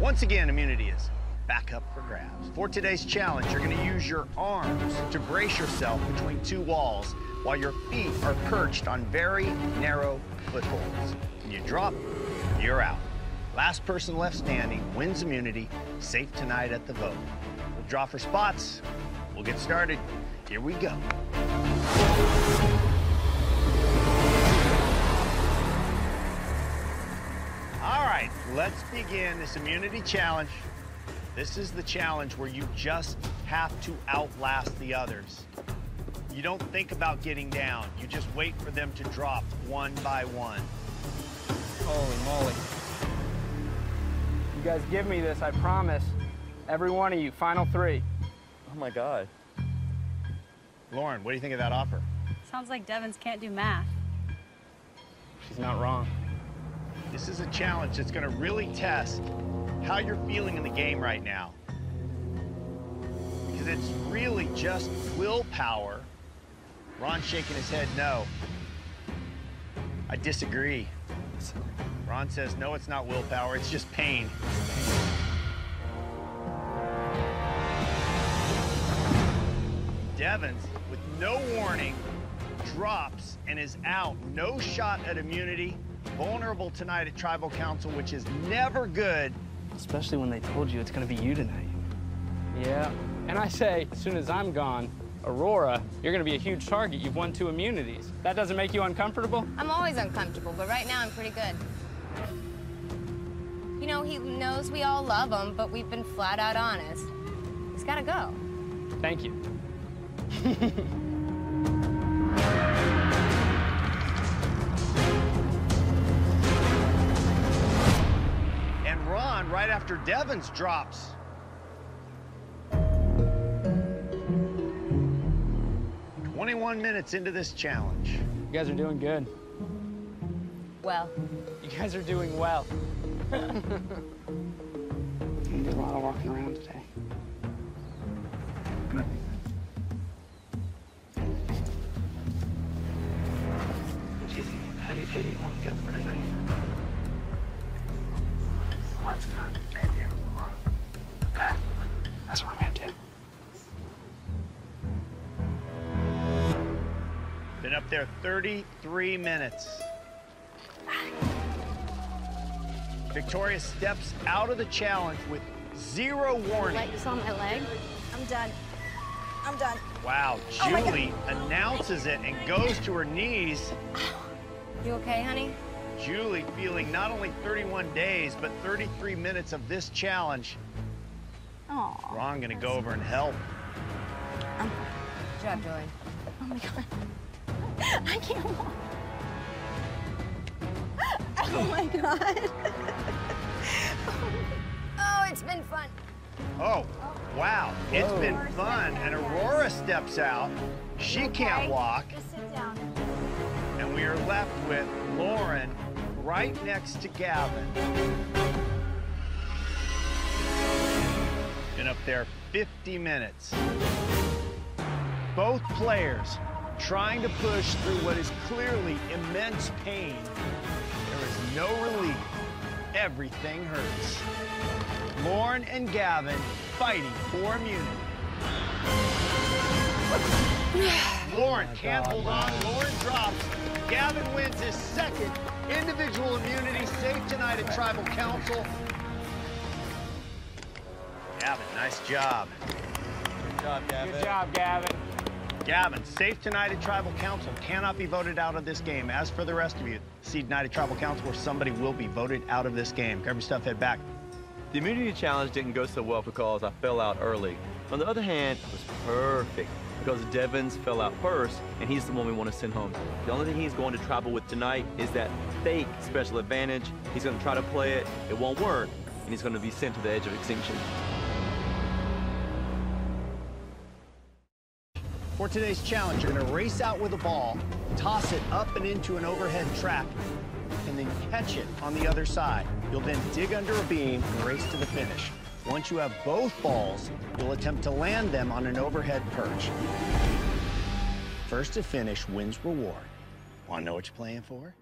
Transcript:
Once again, immunity is back up for grabs. For today's challenge, you're gonna use your arms to brace yourself between two walls while your feet are perched on very narrow footholds. You drop, you're out. Last person left standing wins immunity, safe tonight at the vote. We'll draw for spots. We'll get started. Here we go. Let's begin this immunity challenge. This is the challenge where you just have to outlast the others. You don't think about getting down. You just wait for them to drop one by one. Holy moly. You guys give me this, I promise. Every one of you, final three. Oh my God. Lauren, what do you think of that offer? Sounds like Devens can't do math. She's not wrong. This is a challenge that's going to really test how you're feeling in the game right now. Because it's really just willpower. Ron's shaking his head no. I disagree. Ron says, no, it's not willpower, it's just pain. Devens, with no warning, drops and is out. No shot at immunity. Vulnerable tonight at Tribal Council, which is never good. Especially when they told you it's gonna be you tonight. Yeah. And I say, as soon as I'm gone, Aurora, you're gonna be a huge target. You've won two immunities. That doesn't make you uncomfortable? I'm always uncomfortable, but right now I'm pretty good. You know, he knows we all love him, but we've been flat out honest. He's gotta go. Thank you. And Ron, right after Devens drops. Twenty-one minutes into this challenge. You guys are doing good. Well, You guys are doing well. You did a lot of walking around today. Good. How do you feel you want to get for tonight? What's not maybe Aurora. Okay. That's what I'm gonna do. Been up there 33 minutes. Victoria steps out of the challenge with zero warning. Like you saw my leg? I'm done. I'm done. Wow, Oh. Julie announces it and goes to her knees. you okay, honey? Julie feeling not only 31 days, but 33 minutes of this challenge. Ron gonna go over and help. Um, good job, Julie. Oh my god. I can't walk. Oh my god. Oh, it's been fun. Oh, wow, it's been fun. And Aurora steps out. She can't walk. Just sit down. And we are left with Lauren right next to Gavin. Been up there 50 minutes. Both players trying to push through what is clearly immense pain. There is no relief. Everything hurts. Lauren and Gavin fighting for immunity. Lauren oh can't hold on. Lauren drops. Gavin wins his second individual immunity, safe tonight at Tribal Council. Gavin, nice job. Good job, Gavin. Good job, Gavin. Gavin, safe tonight at Tribal Council, cannot be voted out of this game. As for the rest of you, see tonight at Tribal Council where somebody will be voted out of this game. Grab your stuff, head back. The immunity challenge didn't go so well because I fell out early. On the other hand, it was perfect because Devens fell out first, and he's the one we want to send home. The only thing he's going to travel with tonight is that fake special advantage. He's going to try to play it, it won't work, and he's going to be sent to the edge of extinction. For today's challenge, you're gonna race out with a ball, toss it up and into an overhead trap, and then catch it on the other side. You'll then dig under a beam and race to the finish. Once you have both balls, you'll attempt to land them on an overhead perch. First to finish wins reward. Wanna know what you're playing for?